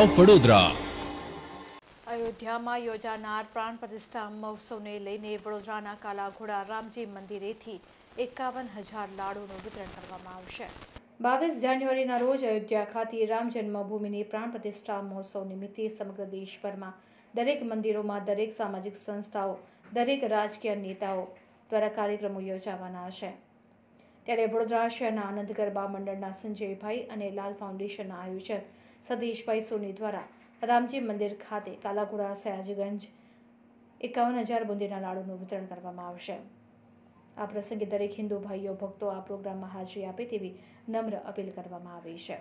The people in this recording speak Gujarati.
ઓફ વડોદરા અયોધ્યામાં યોજાનાર પ્રાણ પ્રતિષ્ઠા મહોત્સવને લઈને વડોદરાના કાલાઘોડા રામજી મંદિરેથી એકાવન હજાર લાડુનું વિતરણ કરવામાં આવશે. બાવીસ જાન્યુઆરીના રોજ અયોધ્યા ખાતે રામ જન્મભૂમિની પ્રાણ પ્રતિષ્ઠા મહોત્સવ નિમિત્તે સમગ્ર દેશભરમાં દરેક મંદિરોમાં દરેક સામાજિક સંસ્થાઓ, દરેક રાજકીય નેતાઓ દ્વારા કાર્યક્રમો યોજાવાના છે. ત્યારે વડોદરા શહેરના આનંદ ગરબા મંડળના સંજયભાઈ અને લાલ ફાઉન્ડેશનના આયોજક સતીશભાઈ સોની દ્વારા રામજી મંદિર ખાતે કાલાઘોડા, સયાજગંજ, એકાવન હજાર બુંદીના લાડુનું વિતરણ કરવામાં આવશે. આ પ્રસંગે દરેક હિન્દુ ભાઈઓ ભક્તો આ પ્રોગ્રામમાં હાજરી આપે તેવી નમ્ર અપીલ કરવામાં આવી છે.